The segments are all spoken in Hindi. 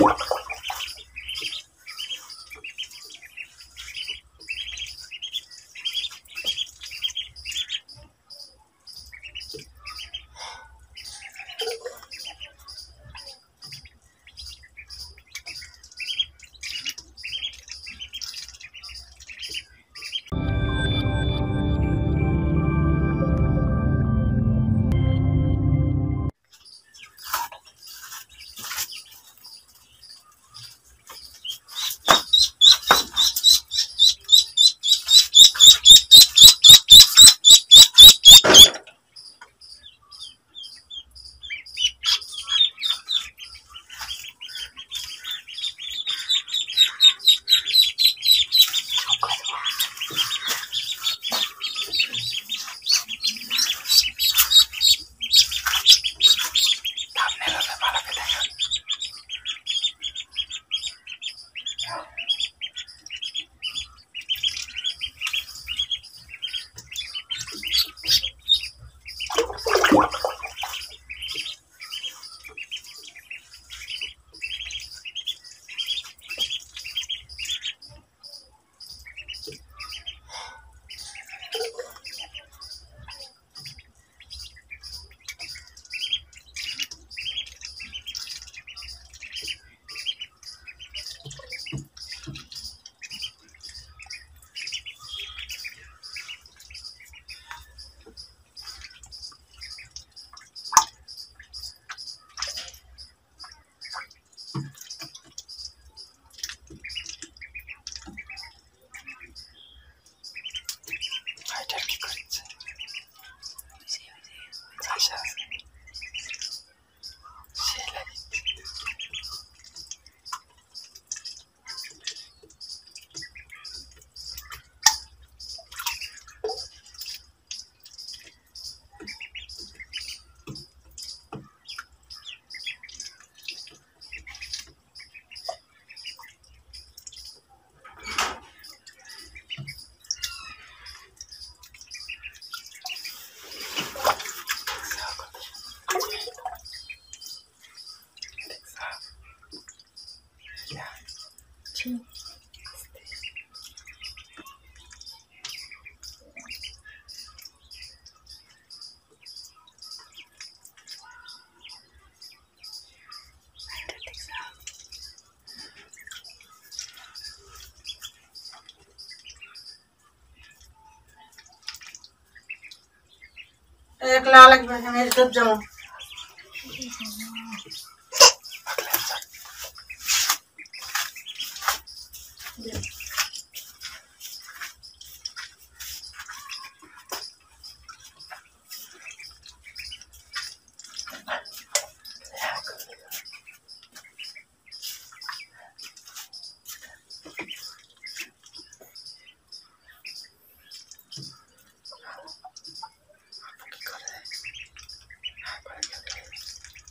Yeah. two, एक लाल मेरे डूब जाऊं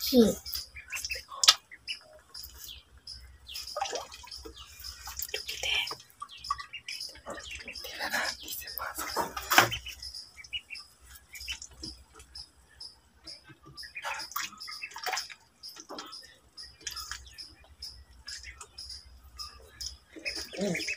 しい。うん。